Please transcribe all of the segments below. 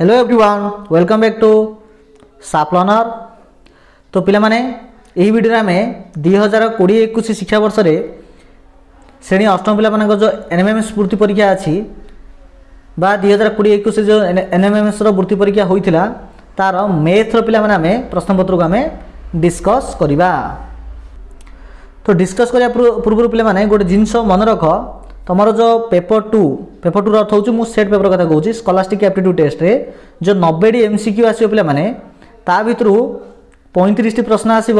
hello everyone welcome back to ସାପ୍ଲନର ତ ପିଲାମାନେ ଏହି ଭିଡ଼ିଓରେ ଆମେ ଦୁଇ ହଜାର କୋଡ଼ିଏ ଏକୋଇଶ ଶିକ୍ଷାବର୍ଷରେ ଶ୍ରେଣୀ ଅଷ୍ଟମ ପିଲାମାନଙ୍କ ଯେଉଁ ଏନ୍ଏମ୍ଏମ୍ ବୃତ୍ତି ପରୀକ୍ଷା ଅଛି ବା ଦୁଇ ହଜାର କୋଡ଼ିଏ ଏକୋଇଶ ଯେଉଁ ଏନ୍ଏମ୍ଏମ୍ଏସ୍ର ବୃତ୍ତି ପରୀକ୍ଷା ହୋଇଥିଲା ତାର ମେଥ୍ର ପିଲାମାନେ ଆମେ ପ୍ରଶ୍ନପତ୍ରକୁ ଆମେ ଡିସ୍କସ୍ କରିବା ତ ଡିସ୍କସ୍ କରିବା ପୂର୍ବରୁ ପିଲାମାନେ ଗୋଟେ ଜିନିଷ ମନେ ରଖ ତୁମର ଯେଉଁ ପେପର ଟୁ ପେପର ଟୁର ଅର୍ଥ ହେଉଛି ମୁଁ ସେଟ୍ ପେପର କଥା କହୁଛି ସ୍କଲାଷ୍ଟିକ ଆପ୍ଟିଟ୍ୟୁଡ଼ ଟେଷ୍ଟରେ ଯେଉଁ ନବେଟି ଏମ ସି କ୍ୟୁ ଆସିବ ପିଲାମାନେ ତା ଭିତରୁ ପଇଁତିରିଶଟି ପ୍ରଶ୍ନ ଆସିବ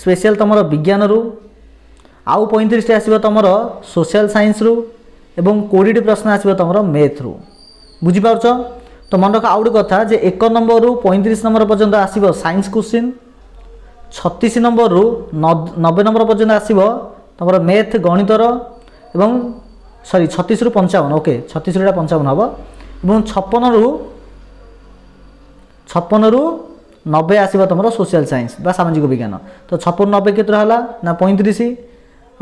ସ୍ପେଶିଆଲ ତୁମର ବିଜ୍ଞାନରୁ ଆଉ ପଇଁତିରିଶଟି ଆସିବ ତୁମର ସୋସିଆଲ ସାଇନ୍ସରୁ ଏବଂ କୋଡ଼ିଏଟି ପ୍ରଶ୍ନ ଆସିବ ତୁମର ମେଥ୍ରୁ ବୁଝିପାରୁଛ ତ ମନେ ରଖ ଆଉ ଗୋଟେ କଥା ଯେ ଏକ ନମ୍ବରରୁ ପଇଁତିରିଶ ନମ୍ବର ପର୍ଯ୍ୟନ୍ତ ଆସିବ ସାଇନ୍ସ କୋଶ୍ଚିନ୍ ଛତିଶ ନମ୍ବରରୁ ନବେ ନମ୍ବର ପର୍ଯ୍ୟନ୍ତ ଆସିବ ତୁମର ମେଥ୍ ଗଣିତର ଏବଂ সরি ছত্রিশরু পঞ্চাবন ওকে ছত্রিশরুটা পঞ্চাবন হব এবং ছপনরু ছপনরু নবে আসব তোমার সোশিয়াল সাইন্স বা সামাজিক বিজ্ঞান তো ছপন নবে কত হল না পঁয়ত্রিশ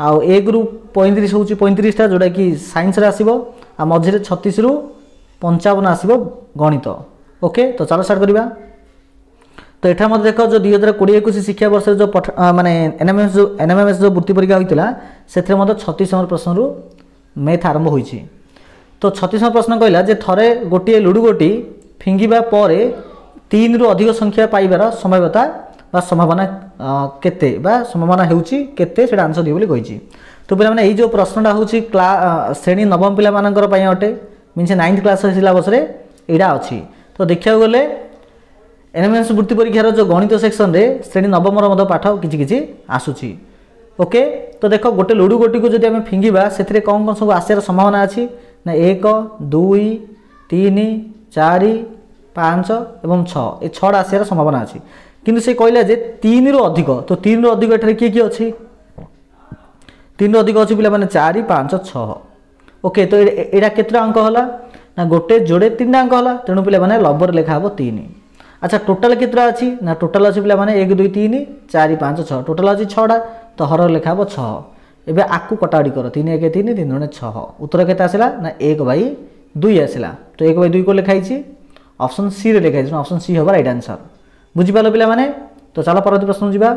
আউ একরু পঁয়ত্রিশ হচ্ছে পঁয়ত্রিশটা যেটা কি সাইন্সরে আসব আর মঝিরে ছত্রিশরু পঞ্চাবন আসব গণিত ওকে তো চাল স্টার্ট করা তো এঠা মধ্যে দেখ যে দুই হাজার কোড়িয়ে একুশ শিক্ষাবর্ষের যে মানে এনএমএস যে এনএমএস যে বৃত্তি পরীক্ষা হয়েছিল সেথে মধ্যে ছত্রিশ নম্বর প্রশ্নর ମେଥ୍ ଆରମ୍ଭ ହୋଇଛି ତ ଛତିଶ ପ୍ରଶ୍ନ କହିଲା ଯେ ଥରେ ଗୋଟିଏ ଲୁଡ଼ୁଗୋଟି ଫିଙ୍ଗିବା ପରେ ତିନିରୁ ଅଧିକ ସଂଖ୍ୟା ପାଇବାର ସମ୍ଭାବ୍ୟତା ବା ସମ୍ଭାବନା କେତେ ବା ସମ୍ଭାବନା ହେଉଛି କେତେ ସେଇଟା ଆନ୍ସର୍ ଦିଏ ବୋଲି କହିଛି ତ ପିଲାମାନେ ଏଇ ଯେଉଁ ପ୍ରଶ୍ନଟା ହେଉଛି କ୍ଲା ଶ୍ରେଣୀ ନବମ ପିଲାମାନଙ୍କର ପାଇଁ ଅଟେ ମିନ୍ସ ନାଇନ୍ଥ କ୍ଲାସ୍ ସିଲାବସ୍ରେ ଏଇଟା ଅଛି ତ ଦେଖିବାକୁ ଗଲେ ଏନ୍ଏମ୍ଏସ୍ ବୃତ୍ତି ପରୀକ୍ଷାର ଯେଉଁ ଗଣିତ ସେକ୍ସନ୍ରେ ଶ୍ରେଣୀ ନବମର ମଧ୍ୟ ପାଠ କିଛି କିଛି ଆସୁଛି ওকে ତ ଦେଖ ଗୋଟେ ଲୁଡ଼ୁ ଗୋଟିକୁ ଯଦି ଆମେ ଫିଙ୍ଗିବା ସେଥିରେ କ'ଣ କ'ଣ ସବୁ ଆସିବାର ସମ୍ଭାବନା ଅଛି ନା ଏକ ଦୁଇ ତିନି ଚାରି ପାଞ୍ଚ ଏବଂ ଛଅ ଏ ଛଅଟା ଆସିବାର ସମ୍ଭାବନା ଅଛି କିନ୍ତୁ ସେ କହିଲା ଯେ ତିନିରୁ ଅଧିକ ତ ତିନିରୁ ଅଧିକ ଏଠାରେ କିଏ କିଏ ଅଛି ତିନିରୁ ଅଧିକ ଅଛି ପିଲାମାନେ ଚାରି ପାଞ୍ଚ ଛଅ ଓକେ ତ ଏଇଟା କେତେଟା ଅଙ୍କ ହେଲା ନା ଗୋଟେ ଯୋଡ଼େ ତିନିଟା ଅଙ୍କ ହେଲା ତେଣୁ ପିଲାମାନେ ଲବର ଲେଖା ହେବ ତିନି ଆଚ୍ଛା ଟୋଟାଲ କେତେଟା ଅଛି ନା ଟୋଟାଲ ଅଛି ପିଲାମାନେ ଏକ ଦୁଇ ତିନି ଚାରି ପାଞ୍ଚ ଛଅ ଟୋଟାଲ ଅଛି ଛଅଟା ତ ହର ଲେଖା ହେବ ଛଅ ଏବେ ଆକୁ କଟାକଟି କର ତିନି ଏକ ତିନି ତିନି ଜଣେ ଛଅ ଉତ୍ତର କେତେ ଆସିଲା ନା ଏକ ବାଇ ଦୁଇ ଆସିଲା ତ ଏକ ବାଇ ଦୁଇ କେଉଁ ଲେଖା ହେଇଛି ଅପସନ୍ ସିରେ ଲେଖା ହେଇଛି ଅପସନ୍ ସି ହେବ ରାଇଟ୍ ଆନ୍ସର୍ ବୁଝିପାରିଲ ପିଲାମାନେ ତ ଚାଲ ପରବର୍ତ୍ତୀ ପ୍ରଶ୍ନ ଯିବା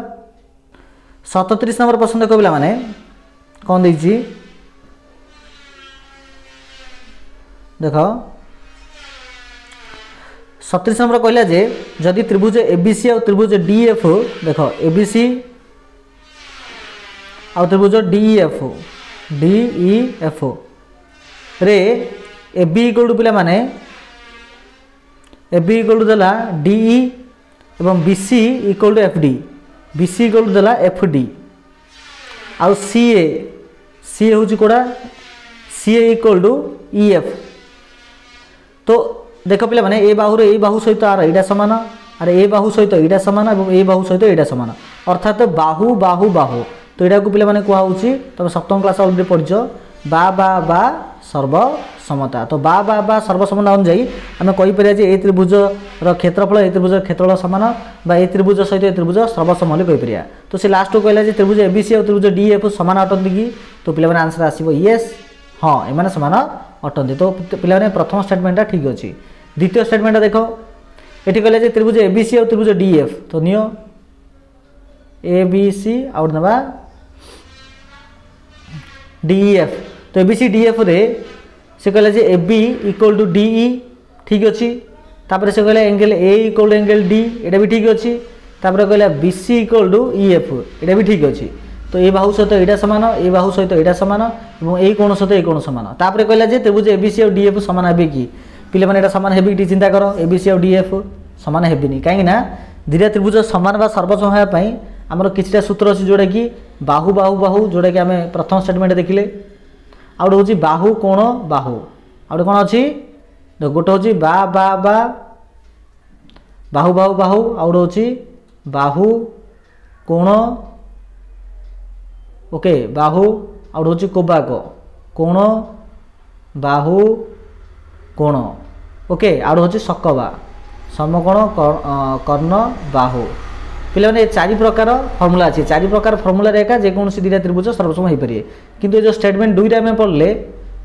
ସତତିରିଶ ନମ୍ବର ପ୍ରଶ୍ନ ଦେଖ ପିଲାମାନେ କ'ଣ ଦେଇଛି ଦେଖ ସତତିରିଶ ନମ୍ବର କହିଲା ଯେ ଯଦି ତ୍ରିଭୁଜ ଏବିସି ଆଉ ତ୍ରିଭୁଜ ଡିଏଫ୍ ଦେଖ ଏବିସି ଆଉଥରେ ବୁଝ ଡିଇଏଫ୍ ଓ ଡିଇଏଫ୍ ଓ ରେ ଏ ବି ଇକ୍ୱାଲ୍ ଟୁ ପିଲାମାନେ ଏ ବି ଇକ୍ୱାଲ୍ ଟୁ ଦେଲା ଡିଇ ଏବଂ B C equal to F D B C equal to ଦେଲା ଏଫ୍ ଡି ଆଉ ସିଏ ସିଏ ହେଉଛି କେଉଁଟା ସିଏ ଇକ୍ୱାଲ୍ ଟୁ ଇ ଏଫ୍ তো দেখ পিলামানে এ বাহুর এই বাহু সহিত আর এইটা সমান আর এ বাহু সহিত এইটা সমান এবং এ বাহু সহিত এইটা সমান অর্থাৎ বাহু বাহু বাহু তো এটাকে পিলামানে কুয়া হচ্ছে তুমি সপ্তম ক্লাস অলরেডি পড়ছ বা বা বা সর্বসমতা তো বা বা বা সর্বসমতা অনুযায়ী আমি কইপারা যে এই ত্রিভুজর ক্ষেত্রফল এই ত্রিভুজর ক্ষেত্রফল সমান বা এই ত্রিভুজ সহিত এই ত্রিভুজ সর্বসম বলে কইপারা তো সে লাস্টକୁ কহিলা যে ত্রিভুজ এবিসি আর ত্রিভুজ ডিএফ সমান অটନ୍ତି কি তো পিলামানে আনসার আসিব ইয়েস হ্যাঁ এমানে সমান অটନ୍ତି তো পিলামানে প্রথম স্টেটমেন্টটা ঠিক আছে দ্বিতীয় স্টেটমেন্টটা দেখো এটি কহিলা যে ত্রিভুজ এবিসি আর ত্রিভুজ ডিএফ তো নিও এবিসি আউট নেবা ডিইএফ e তো এবিসি ডিএফরে সে কহিলা যে এবি ইকুয়াল টু ডিই ঠিক অছি তাপরে সে কহিলা angle A equal to angle D এটা বি ঠিক অছি তাপরে কহিলা বিসি ইকুয়াল টু ইএফ এটা বি ঠিক অছি তো এই বাহু সহিত এটা সমান এই বাহু সহিত এটা সমান এবং এই কোণ সহিত এই কোণ সমান তাপরে কহিলা যে ত্রিভুজ এবিসি আর ডিএফ সমান হবে কি ପିଲାମାନେ ଏଇଟା ସମାନ ହେବି କି ଟିକେ ଚିନ୍ତା କର ଏ ବି ସି ଆଉ ଡି ଏଫ୍ e ସମାନ ହେବିନି କାହିଁକିନା ଦୁଇଟା ତ୍ରିଭୁଜ ସମାନ ବା ସର୍ବସମ ହେବା ପାଇଁ ଆମର କିଛିଟା ସୂତ୍ର ଅଛି ଯେଉଁଟାକି ବାହୁ ବାହୁ ବାହୁ ଯେଉଁଟାକି ଆମେ ପ୍ରଥମ ଷ୍ଟେଟମେଣ୍ଟ ଦେଖିଲେ ଆଉ ଗୋଟେ ହେଉଛି ବାହୁ କୋଣ ବାହୁ ଆଉ ଗୋଟେ କ'ଣ ଅଛି ଗୋଟେ ହେଉଛି ବା ବା ବା ବାହୁ ବାହୁ ବାହୁ ଆଉ ଗୋଟେ ହେଉଛି ବାହୁ କୋଣ ଓକେ ବାହୁ ଆଉ ଗୋଟେ ହେଉଛି କୋବାକ କୋଣ ବାହୁ କୋଣ ଓକେ ଆଉ ଗୋଟେ ହେଉଛି ସକବା ସମକୋଣ କର୍ଣ୍ଣ ବାହୁ ପିଲାମାନେ ଚାରି ପ୍ରକାର ଫର୍ମୁଲା ଅଛି ଚାରି ପ୍ରକାର ଫର୍ମୁଲାରେ ଏକା ଯେକୌଣସି ଦୁଇଟା ତ୍ରିଭୁଜ ସର୍ବସମ ହୋଇପାରିବେ କିନ୍ତୁ ଏ ଯେଉଁ ଷ୍ଟେଟମେଣ୍ଟ ଦୁଇଟା ଆମେ ପଢ଼ିଲେ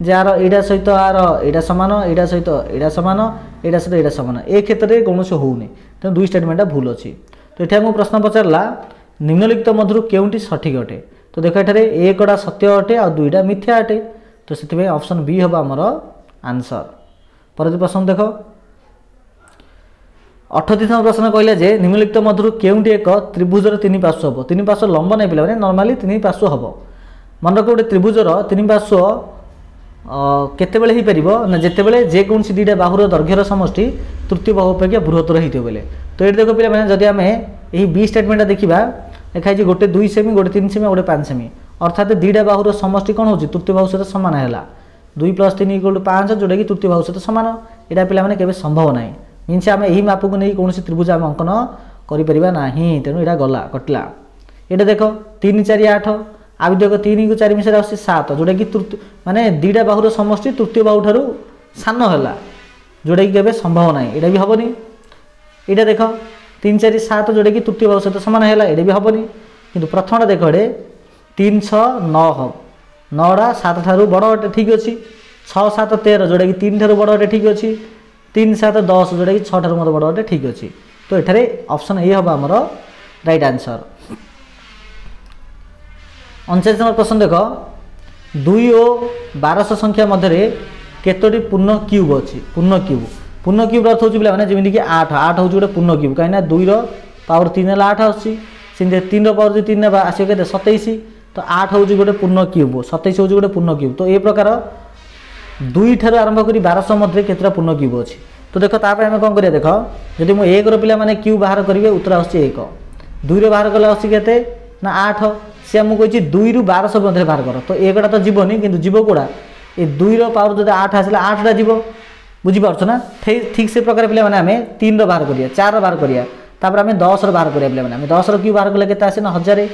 ଯାହାର ଏଇଟା ସହିତ ଆର ଏଇଟା ସମାନ ଏଇଟା ସହିତ ଏଇଟା ସମାନ ଏଇଟା ସହିତ ଏଇଟା ସମାନ ଏ କ୍ଷେତ୍ରରେ କୌଣସି ହେଉନି ତେଣୁ ଦୁଇ ଷ୍ଟେଟମେଣ୍ଟଟା ଭୁଲ ଅଛି ତ ଏଠି ଆମକୁ ପ୍ରଶ୍ନ ପଚାରିଲା ନିମ୍ନଲିଖିତ ମଧ୍ୟରୁ କେଉଁଟି ସଠିକ୍ ଅଟେ ତ ଦେଖ ଏଠାରେ ଏକଟା ସତ୍ୟ ଅଟେ ଆଉ ଦୁଇଟା ମିଥ୍ୟା ଅଟେ ତ ସେଥିପାଇଁ ଅପସନ୍ ବି ହେବ ଆମର ଆନ୍ସର୍ ପରବର୍ତ୍ତୀ ପ୍ରଶ୍ନ ଦେଖ ଅଠତିତମ ପ୍ରଶ୍ନ କହିଲା ଯେ ନିମ୍ନଲିଖିତ ମଧ୍ୟରୁ କେଉଁଟି ଏକ ତ୍ରିଭୁଜର ତିନି ପାର୍ଶ୍ୱ ହେବ ତିନି ପାର୍ଶ୍ୱ ଲମ୍ବ ନାହିଁ ପିଲାମାନେ ନର୍ମାଲି ତିନି ପାର୍ଶ୍ୱ ହେବ ମନେ ରଖ ଗୋଟେ ତ୍ରିଭୁଜର ତିନି ପାର୍ଶ୍ୱ କେତେବେଳେ ହୋଇପାରିବ ନା ଯେତେବେଳେ ଯେକୌଣସି ଦୁଇଟା ବାହୁର ଦୈର୍ଘ୍ୟର ସମଷ୍ଟି ତୃତୀୟ ବାହୁ ଅପେକ୍ଷା ବୃହତ୍ତର ହୋଇଥିବ ବୋଲେ ତ ଏଠି ଦେଖ ପିଲାମାନେ ଯଦି ଆମେ ଏହି ବି ଷ୍ଟେଟମେଣ୍ଟଟା ଦେଖିବା ଲେଖା ହେଇଛି ଗୋଟେ ଦୁଇ ସେମି ଗୋଟେ ତିନି ସେମି ଗୋଟେ ପାଞ୍ଚ ସେମି ଅର୍ଥାତ ଦୁଇଟା ବାହୁର ସମଷ୍ଟି କ'ଣ ହେଉଛି ତୃତୀୟ ବାହୁ ସହିତ ସମାନ ହେଲା ଦୁଇ ପ୍ଲସ୍ ତିନି ଇକ୍ୱାଲ୍ ଟୁ ପାଞ୍ଚ ଯେଉଁଟାକି ତୃତୀୟ ବାହୁ ସହିତ ସମାନ ଏଇଟା ପିଲାମାନେ କେବେ ସମ୍ଭବ ନାହିଁ ମିନ୍ସ ଆମେ ଏହି ମାପକୁ ନେଇ କୌଣସି ତ୍ରିଭୁଜ ଆମେ ଅଙ୍କନ କରିପାରିବା ନାହିଁ ତେଣୁ ଏଇଟା ଗଲା କଟିଲା ଏଇଟା ଦେଖ ତିନି ଚାରି ଆଠ ଆଉ ଦେଖ ତିନିକୁ ଚାରି ମିଶାରେ ଆସୁଛି ସାତ ଯେଉଁଟାକି ତୃତୀୟ ମାନେ ଦୁଇଟା ବାହୁର ସମଷ୍ଟି ତୃତୀୟ ବାହୁ ଠାରୁ ସାନ ହେଲା ଯେଉଁଟାକି କେବେ ସମ୍ଭବ ନାହିଁ ଏଇଟା ବି ହେବନି ଏଇଟା ଦେଖ ତିନି ଚାରି ସାତ ଯେଉଁଟାକି ତୃତୀୟ ବାହୁ ସହିତ ସମାନ ହେଲା ଏଇଟା ବି ହେବନି କିନ୍ତୁ ପ୍ରଥମଟା ଦେଖ ଏଡ଼େ ତିନି ଛଅ ନଅ ନଅଟା ସାତ ଠାରୁ ବଡ଼ ଅଟେ ଠିକ୍ ଅଛି ଛଅ ସାତ ତେର ଯେଉଁଟାକି ତିନି ଠାରୁ ବଡ଼ ଅଟେ ଠିକ୍ ଅଛି তিন সাত দশ ଯେଉଁଟାକି ଛଅଠାରୁ ମୋର ବଡ଼ ଅଟେ ଠିକ୍ ଅଛି ତ ଏଠାରେ ଅପସନ୍ ଏ ହେବ ଆମର ରାଇଟ୍ ଆନ୍ସର୍ ଅଣଚାଳିଶ ନମ୍ବର ପ୍ରଶ୍ନ ଦେଖ ଦୁଇ ଓ ବାରଶହ ସଂଖ୍ୟା ମଧ୍ୟରେ କେତୋଟି ପୂର୍ଣ୍ଣ କ୍ୟୁବ୍ ଅଛି ପୂର୍ଣ୍ଣ କ୍ୟୁବ୍ ପୂର୍ଣ୍ଣ କ୍ୟୁବ୍ର ଅର୍ଥ ହେଉଛି ପିଲାମାନେ ଯେମିତିକି ଆଠ ଆଠ ହେଉଛି ଗୋଟେ ପୂର୍ଣ୍ଣ କ୍ୟୁବ୍ କାହିଁକିନା ଦୁଇର ପାୱାର ତିନି ହେଲା ଆଠ ଆସୁଛି ସେମିତି ତିନିର ପାୱାର ଯଦି ତିନି ନେବା ଆସିବ କେତେ ସତେଇଶ ତ ଆଠ ହେଉଛି ଗୋଟେ ପୂର୍ଣ୍ଣ କ୍ୟୁବ୍ ସତେଇଶ ହେଉଛି ଗୋଟେ ପୂର୍ଣ୍ଣ କ୍ୟୁବ୍ ତ ଏ ପ୍ରକାର ଦୁଇ ଠାରୁ ଆରମ୍ଭ କରି ବାରଶହ ମଧ୍ୟରେ କେତେଟା ପୂର୍ଣ୍ଣ କ୍ୟୁବ୍ ଅଛି ତ ଦେଖ ତା ପାଇଁ ଆମେ କ'ଣ କରିବା ଦେଖ ଯଦି ମୁଁ ଏକର ପିଲାମାନେ କ୍ୟୁ ବାହାର କରିବେ ଉତ୍ତର ଆସୁଛି ଏକ ଦୁଇରେ ବାହାର କଲେ ଆସୁଛି କେତେ ନା ଆଠ ସେ ଆମକୁ କହିଛି ଦୁଇରୁ ବାରଶହ ମଧ୍ୟରେ ବାହାର କର ତ ଏକଟା ତ ଯିବନି କିନ୍ତୁ ଯିବ କେଉଁଟା ଏ ଦୁଇର ପାୱାର ଯଦି ଆଠ ଆସିଲା ଆଠଟା ଯିବ ବୁଝିପାରୁଛ ନା ଠିକ୍ ସେ ପ୍ରକାର ପିଲାମାନେ ଆମେ ତିନିର ବାହାର କରିବା ଚାରିର ବାହାର କରିବା ତାପରେ ଆମେ ଦଶର ବାହାର କରିବା ପିଲାମାନେ ଆମେ ଦଶର କ୍ୟୁ ବାହାର କଲେ କେତେ ଆସେ ନା ହଜାରେ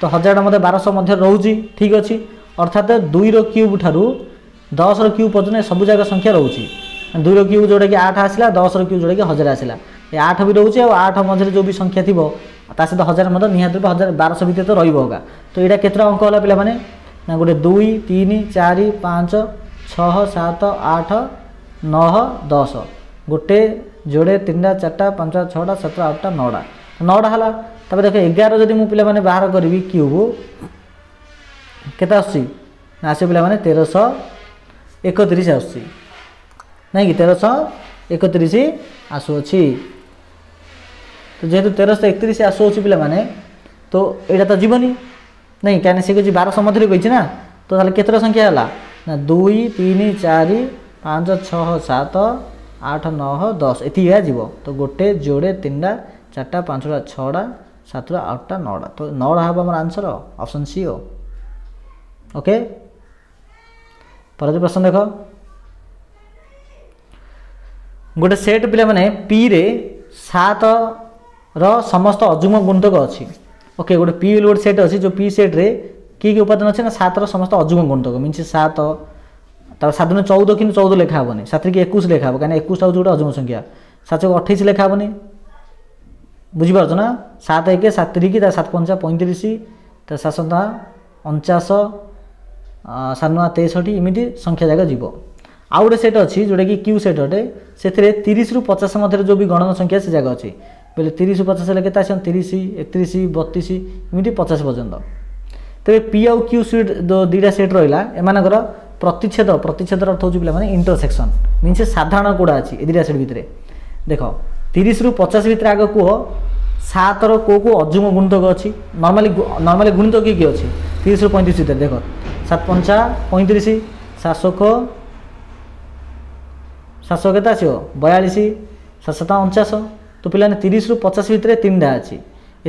ତ ହଜାରଟା ମଧ୍ୟ ବାରଶହ ମଧ୍ୟରେ ରହୁଛି ଠିକ୍ ଅଛି ଅର୍ଥାତ୍ ଦୁଇର କ୍ୟୁବ୍ ଠାରୁ দশর কিউ পর্যন্ত সবুজাক সংখ্যা রয়েছে দুইর কিউ যেটাকি আঠ আসলা দশর কিউ যেটাকি হাজার আসলা এই আঠ বি রয়েছে আর আঠ মধ্যে যে সংখ্যা থাকবে তা সহ হাজার মধ্যে নিহত রূপে হাজার বারশ ভিতরে তো রহব একা তো এটা কেতটা অঙ্ক হল পিলা মানে না গোটে দুই তিন চারি পাঁচ ছহ সাত আঠ নহ দশ গোটে যোড়ে তিনটা চারটা পাঁচটা ছটা সাতটা আটটা নটা নটা হল তারপরে দেখ এগার যদি মু পিলা মানে বাহার করবি কিউব কেতে আসছি আসে পিলা মানে তেরশহ ଏକତିରିଶ ଆସୁଛି ନାଇଁ କି ତେରଶହ ଏକତିରିଶ ଆସୁଅଛି ତ ଯେହେତୁ ତେରଶହ ଏକତିରିଶ ଆସୁଅଛି ପିଲାମାନେ ତ ଏଇଟା ତ ଯିବନି ନାଇଁ କାହିଁକିନା ସେ କହୁଛି ବାରଶହ ମଧ୍ୟରେ କହିଛି ନା ତ ତାହେଲେ କେତେଟା ସଂଖ୍ୟା ହେଲା ନା ଦୁଇ ତିନି ଚାରି ପାଞ୍ଚ ଛଅ ସାତ ଆଠ ନଅ ଦଶ ଏତିକି ଯିବ ତ ଗୋଟେ ଯୋଡ଼େ ତିନିଟା ଚାରିଟା ପାଞ୍ଚଟା ଛଅଟା ସାତଟା ଆଠଟା ନଅଟା ତ ନଅଟା ହେବ ଆମର ଆନ୍ସର ଅପସନ୍ ସି ଓ ଓକେ ପରବର୍ତ୍ତୀ ପ୍ରଶ୍ନ ଦେଖ ଗୋଟେ ସେଟ୍ ପିଲାମାନେ ପିରେ ସାତର ସମସ୍ତ ଅଯୁଗ୍ମ ଗୁଣ୍ଡକ ଅଛି ଓକେ ଗୋଟେ ପି ବୋଲି ଗୋଟେ ସେଟ୍ ଅଛି ଯେଉଁ ପି ସେଟ୍ରେ କି କି ଉପାଦାନ ଅଛି ନା ସାତର ସମସ୍ତ ଅଯୁଗ୍ମ ଗୁଣ୍ଡକ ମିନ୍ସ ସାତ ତା'ପରେ ସାଧାରଣ ଚଉଦ କିନ୍ତୁ ଚଉଦ ଲେଖା ହେବନି ସାତରେ କି ଏକୋଇଶ ଲେଖା ହେବ କାହିଁକିନା ଏକୋଇଶ ହେଉଛି ଗୋଟେ ଅଯୁଗ୍ମ ସଂଖ୍ୟା ସାତକୁ ଅଠେଇଶ ଲେଖା ହେବନି ବୁଝିପାରୁଛ ନା ସାତ ଏକ ସାତ ତିରିକି ତା ସାତ ପଞ୍ଚା ପଇଁତିରିଶ ତା ସାତ ସନ୍ତା ଅଣଚାଶ ସାଢ଼େ ନଅ ତେଷଠି ଏମିତି ସଂଖ୍ୟା ଯାକ ଯିବ ଆଉ ଗୋଟେ ସେଟ୍ ଅଛି ଯେଉଁଟାକି କ୍ୟୁ ସେଟ୍ ଅଟେ ସେଥିରେ ତିରିଶରୁ ପଚାଶ ମଧ୍ୟରେ ଯେଉଁ ବି ଗଣନ ସଂଖ୍ୟା ସେ ଜାଗା ଅଛି ବୋଲେ ତିରିଶରୁ ପଚାଶ ହେଲେ କେତେ ଆସିବ ତିରିଶ ଏକତିରିଶ ବତିଶ ଏମିତି ପଚାଶ ପର୍ଯ୍ୟନ୍ତ ତେବେ ପି ଆଉ କ୍ୟୁ ସିଟ୍ ଯେଉଁ ଦୁଇଟା ସେଟ୍ ରହିଲା ଏମାନଙ୍କର ପ୍ରତିଚ୍ଛେଦ ପ୍ରତିଚ୍ଛେଦର ଅର୍ଥ ହେଉଛି ପିଲାମାନେ ଇଣ୍ଟରସେକ୍ସନ୍ ମିନ୍ସ ସାଧାରଣ କେଉଁଟା ଅଛି ଏ ଦୁଇଟା ସେଟ୍ ଭିତରେ ଦେଖ ତିରିଶରୁ ପଚାଶ ଭିତରେ ଆଗ କୁହ ସାତର କେଉଁ କେଉଁ ଅଯୁମ ଗୁଣିତକ ଅଛି ନର୍ମାଲି ନର୍ମାଲି ଗୁଣିତକ କିଏ କିଏ ଅଛି ତିରିଶରୁ ପଇଁତିରିଶ ଭିତରେ ଦେଖ ସାତ ପଞ୍ଚା ପଇଁତିରିଶ ସାତଶହ ସାତଶହ କେତେ ଆସିବ ବୟାଳିଶ ସାତଶତ ଅଣଚାଶ ତ ପିଲାମାନେ ତିରିଶରୁ ପଚାଶ ଭିତରେ ତିନିଟା ଅଛି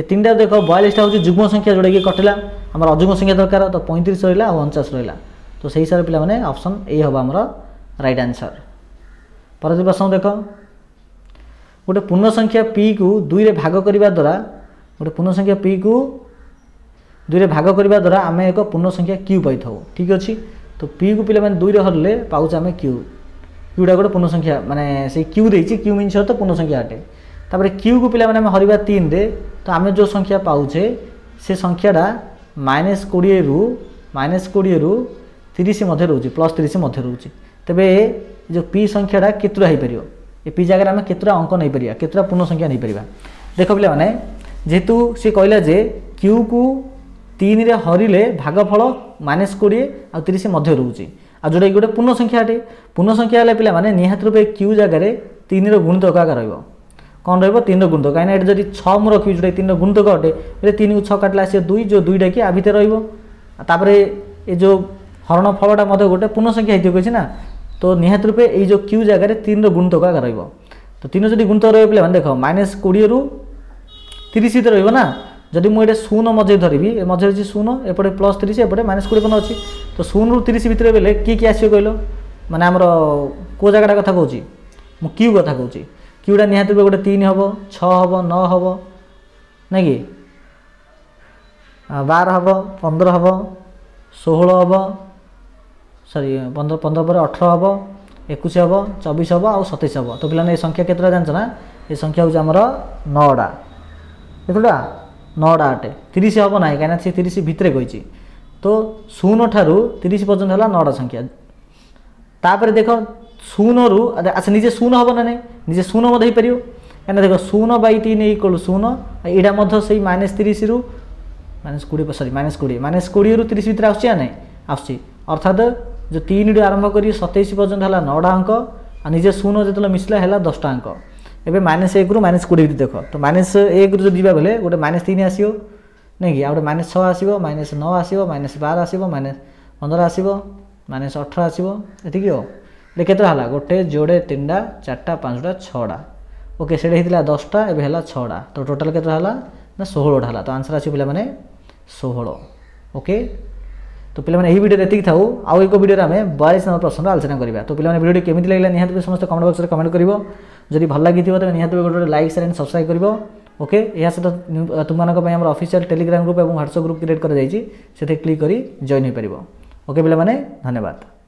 ଏ ତିନିଟା ଦେଖ ବୟାଳିଶଟା ହେଉଛି ଯୁଗ୍ମ ସଂଖ୍ୟା ଯେଉଁଟାକି କଟିଲା ଆମର ଅଯୁଗ୍ମ ସଂଖ୍ୟା ଦରକାର ତ ପଇଁତିରିଶ ରହିଲା ଆଉ ଅଣଚାଶ ରହିଲା ତ ସେହି ହିସାବରେ ପିଲାମାନେ ଅପସନ୍ ଏଇ ହେବ ଆମର ରାଇଟ୍ ଆନ୍ସର୍ ପରବର୍ତ୍ତୀ ପ୍ରଶ୍ନ ଦେଖ ଗୋଟେ ପୂର୍ଣ୍ଣ ସଂଖ୍ୟା ପିକୁ ଦୁଇରେ ଭାଗ କରିବା ଦ୍ୱାରା ଗୋଟେ ପୂର୍ଣ୍ଣ ସଂଖ୍ୟା ପିକୁ ଦୁଇରେ ଭାଗ କରିବା ଦ୍ୱାରା ଆମେ ଏକ ପୂର୍ଣ୍ଣ ସଂଖ୍ୟା କ୍ୟୁ ପାଇଥାଉ ଠିକ୍ ଅଛି ତ ପିକୁ ପିଲାମାନେ ଦୁଇରେ ହରିଲେ ପାଉଛୁ ଆମେ କ୍ୟୁ କ୍ୟୁଟା ଗୋଟେ ପୂର୍ଣ୍ଣ ସଂଖ୍ୟା ମାନେ ସେଇ କ୍ୟୁ ଦେଇଛି କ୍ୟୁ ମିନ୍ସ ତ ପୂର୍ଣ୍ଣ ସଂଖ୍ୟା ଅଟେ ତାପରେ କ୍ୟୁକୁ ପିଲାମାନେ ଆମେ ହରିବା ତିନିରେ ତ ଆମେ ଯେଉଁ ସଂଖ୍ୟା ପାଉଛେ ସେ ସଂଖ୍ୟାଟା ମାଇନସ୍ କୋଡ଼ିଏରୁ ମାଇନସ୍ କୋଡ଼ିଏରୁ ତିରିଶ ମଧ୍ୟ ରହୁଛି ପ୍ଲସ୍ ତିରିଶ ମଧ୍ୟ ରହୁଛି ତେବେ ଯେଉଁ ପି ସଂଖ୍ୟାଟା କେତେଟା ହୋଇପାରିବ ଏ ପି ଜାଗାରେ ଆମେ କେତେଟା ଅଙ୍କ ନେଇପାରିବା କେତେଟା ପୂର୍ଣ୍ଣ ସଂଖ୍ୟା ନେଇପାରିବା ଦେଖ ପିଲାମାନେ ଯେହେତୁ ସେ କହିଲା ଯେ କ୍ୟୁକୁ ତିନିରେ ହରିଲେ ଭାଗଫଳ ମାଇନସ୍ କୋଡ଼ିଏ ଆଉ ତିରିଶ ମଧ୍ୟ ରହୁଛି ଆଉ ଯେଉଁଟାକି ଗୋଟେ ପୂର୍ଣ୍ଣ ସଂଖ୍ୟା ଅଟେ ପୂର୍ଣ୍ଣ ସଂଖ୍ୟା ହେଲେ ପିଲାମାନେ ନିହାତି ରୂପେ କ୍ୟୁ ଜାଗାରେ ତିନିର ଗୁଣିତକ ଆକା ରହିବ କ'ଣ ରହିବ ତିନିର ଗୁଣିତକ କାହିଁକିନା ଏଠି ଯଦି ଛଅ ମୁଁ ରଖିବି ଯେଉଁଟାକି ତିନିର ଗୁଣିତକ ଅଟେ ବୋଲେ ତିନିକୁ ଛଅ କାଟିଲେ ଆସିବ ଦୁଇ ଯେଉଁ ଦୁଇଟା କି ଆ ଭିତରେ ରହିବ ତାପରେ ଏ ଯେଉଁ ହରଣ ଫଳଟା ମଧ୍ୟ ଗୋଟେ ପୂର୍ଣ୍ଣ ସଂଖ୍ୟା ହେଇଥିବ କିଛି ନା তো ନିହାତି ରୂପେ ଏଇ ଯେଉଁ କ୍ୟୁ ଜାଗାରେ ତିନିର ଗୁଣିତକ ଆକା ରହିବ ତ ତିନି ଯଦି ଗୁଣିତକ ରହିବ ପିଲାମାନେ ଦେଖ ମାଇନସ୍ କୋଡ଼ିଏରୁ ତିରିଶ ଭିତରେ ରହିବ ନା ଯଦି ମୁଁ ଏଇଟା ଶୂନ ମଝିରେ ଧରିବି ଏ ମଝିରେ ଅଛି ଶୂନ ଏପଟେ ପ୍ଲସ୍ ତିରିଶ ଏପଟେ ମାଇନସ୍ କୋଡ଼ିଏ ପର୍ଯ୍ୟନ୍ତ ଅଛି ତ ଶୂନରୁ ତିରିଶ ଭିତରେ ବେଲେ କିଏ କିଏ ଆସିବ କହିଲ ମାନେ ଆମର କେଉଁ ଜାଗାଟା କଥା କହୁଛି ମୁଁ କ୍ୟୁ କଥା କହୁଛି କ୍ୟୁଟା ନିହାତି ରୂପେ ଗୋଟେ ତିନି ହେବ ଛଅ ହେବ ନଅ ହେବ ନାଇଁ କି ବାର ହେବ ପନ୍ଦର ହେବ ଷୋହଳ ହେବ ସରି ପନ୍ଦର ପନ୍ଦର ପରେ ଅଠର ହେବ ଏକୋଇଶ ହେବ ଚବିଶ ହେବ ଆଉ ସତେଇଶ ହେବ ତ ପିଲାମାନେ ଏ ସଂଖ୍ୟା କେତେଟା ଜାଣିଛ ନା ଏ ସଂଖ୍ୟା ହେଉଛି ଆମର ନଅଟା କେତେଟା ନଅଟା ଅଟେ ତିରିଶ ହେବ ନାହିଁ କାହିଁକିନା ସେ ତିରିଶ ଭିତରେ କହିଛି ତ ଶୂନ ଠାରୁ ତିରିଶ ପର୍ଯ୍ୟନ୍ତ ହେଲା ନଅଟା ସଂଖ୍ୟା ତାପରେ ଦେଖ ଶୂନରୁ ଆଚ୍ଛା ନିଜେ ଶୂନ ହେବ ନା ନାହିଁ ନିଜେ ଶୂନ ମଧ୍ୟ ହେଇପାରିବ କାହିଁକିନା ଦେଖ ଶୂନ ବାଇ ତିନି ଇକ୍ୱାଲ୍ ଶୂନ ଏଇଟା ମଧ୍ୟ ସେଇ ମାଇନସ୍ ତିରିଶରୁ ମାଇନସ୍ କୋଡ଼ିଏ ସରି ମାଇନସ୍ କୋଡ଼ିଏ ମାଇନସ୍ କୋଡ଼ିଏରୁ ତିରିଶ ଭିତରେ ଆସୁଛି ନା ନାହିଁ ଆସୁଛି ଅର୍ଥାତ୍ যে তিনটি আরম্ভ করি সতেইশ পর্যন্ত হল নটা অঙ্ক আর নিজে শূন্য যেত মিশলে হল দশটা অঙ্ক এবে মাইনাস এক রু মাইনাস কোড়ি দেখ তো মাইনাস এক রু যা বেলে গোটে মাইনাস তিন আসব ନାଇଁ କି ଆଉ ଗୋଟେ ମାଇନସ୍ ଛଅ ଆସିବ ମାଇନସ୍ ନଅ ଆସିବ ମାଇନସ୍ ବାର ଆସିବ ମାଇନସ୍ ପନ୍ଦର ଆସିବ ମାଇନସ୍ ଅଠର ଆସିବ ଏତିକି ଆଉ ଏଇଟା କେତେଟା ହେଲା ଗୋଟେ ଯୋଡ଼େ ତିନିଟା ଚାରିଟା ପାଞ୍ଚଟା ଛଅଟା ଓକେ ସେଇଟା ହେଇଥିଲା ଦଶଟା ଏବେ ହେଲା ଛଅଟା ତ ଟୋଟାଲ୍ କେତେଟା ହେଲା ନା ଷୋହଳଟା ହେଲା ତ ଆନ୍ସର୍ ଆସିବ ପିଲାମାନେ ଷୋହଳ ଓକେ তো পিলামানে ଏହି ଭିଡ଼ିଓରେ ଏତିକି ଥାଉ ଆଉ ଏକ ଭିଡ଼ିଓରେ ଆମେ ବୟାଳିଶ ନମ୍ବର ପ୍ରଶ୍ନର ଆଲୋଚନା କରିବା ତ ପିଲାମାନେ ଭିଡ଼ିଓଟି କେମିତି ଲାଗିଲା ନିହାତି ଭାବେ ସମସ୍ତେ କମେଣ୍ଟ ବକ୍ସରେ କମେଣ୍ଟ କରିବ ଯଦି ଭଲ ଲାଗିଥିବ ତେବେ ନିହାତି ଭାବେ ଗୋଟେ ଗୋଟେ ଲାଇକ୍ ସେୟାର ଆଣ୍ଡ ସବସ୍କ୍ରାଇବ୍ କରିବ ଓକେ ଏହା ସହିତ ତୁମମାନଙ୍କ ପାଇଁ ଆମର ଅଫିସିଆଲ ଟେଲିଗ୍ରାମ ଗ୍ରୁପ୍ ଏବଂ ହ୍ୱାଟ୍ସଆପ୍ ଗ୍ରୁପ୍ କ୍ରିଏଟ୍ କରାଯାଇଛି ସେଥିରେ କ୍ଲିକ୍ କରି ଜଏନ୍ ହୋଇପାରିବ ଓକେ ପିଲାମାନେ ଧନ୍ୟବାଦ